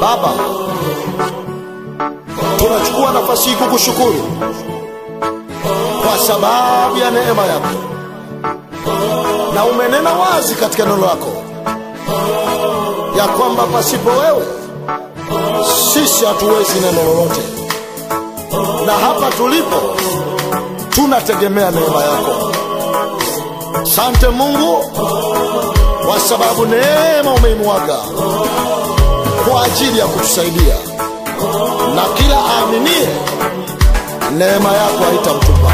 Baba, tunachukua nafasi hii kukushukuru kwa sababu ya neema yako, na umenena wazi katika neno lako ya kwamba pasipo wewe sisi hatuwezi neno lolote, na hapa tulipo tunategemea neema yako. Sante Mungu kwa sababu neema umeimwaga kwa ajili ya kutusaidia, na kila aaminie neema yako haitamtupa.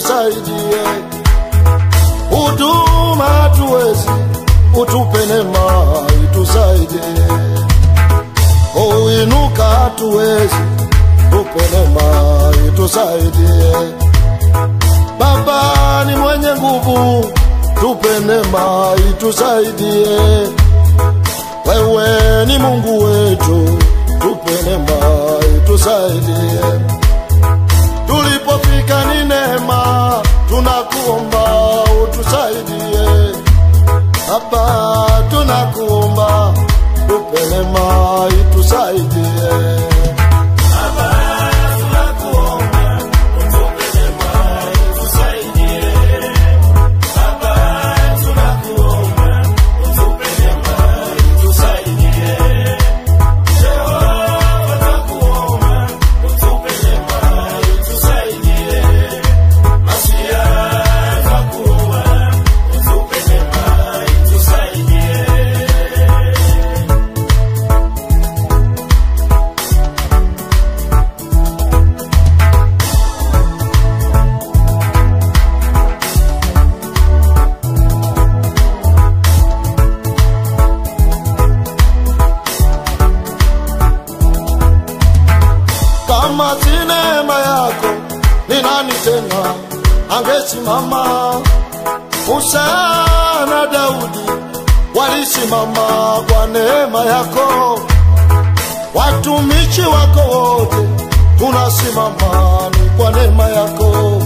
Neema itusaidie. Huduma hatuwezi, utupe neema itusaidie. Uinuka hatuwezi, tupe neema itusaidie. Baba ni mwenye nguvu, tupe neema itusaidie. Wewe ni Mungu wetu, tupe neema itusaidie. Tulipofika ni neema, tunakuomba utusaidie. Baba, tunakuomba tupe neema itusaidie. Kama si neema yako, ni nani tena angesimama? Musa na Daudi walisimama kwa neema yako, watumishi wako wote tunasimama ni kwa neema yako.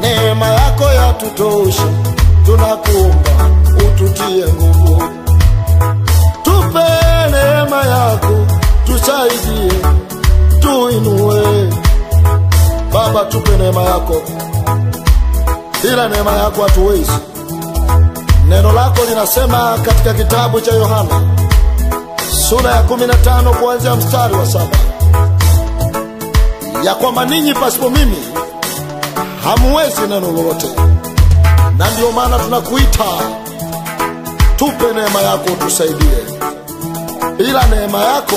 Neema yako yatutosha, tunakuomba ututie nguvu, tuinue. Baba, tupe neema yako, bila neema yako hatuwezi. Neno lako linasema katika kitabu cha Yohana sura ya 15 kuanzia mstari wa saba ya kwamba ninyi pasipo mimi hamuwezi neno lolote, na ndiyo maana tunakuita tupe neema yako, tusaidie. Bila neema yako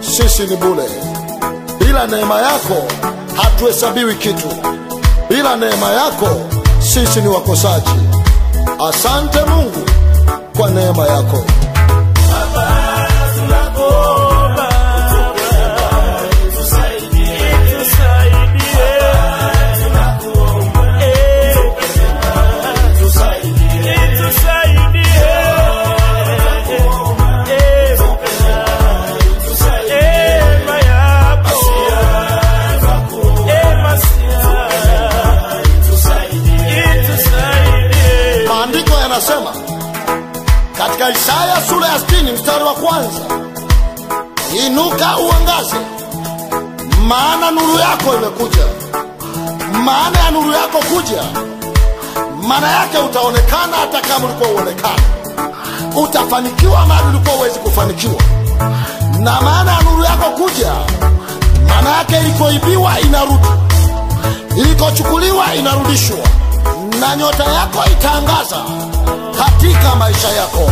sisi ni bure bila neema yako hatuhesabiwi kitu. Bila neema yako sisi ni wakosaji. Asante Mungu kwa neema yako. Isaya sura ya 60 mstari wa kwanza, inuka uangaze, maana nuru yako imekuja. Maana ya nuru yako kuja, maana yake utaonekana hata kama ulikuwa uonekana, utafanikiwa mahali ulikuwa huwezi kufanikiwa. Na maana ya nuru yako kuja, maana yake ilikoibiwa inarudi, ilikochukuliwa inarudishwa, na nyota yako itaangaza katika maisha yako.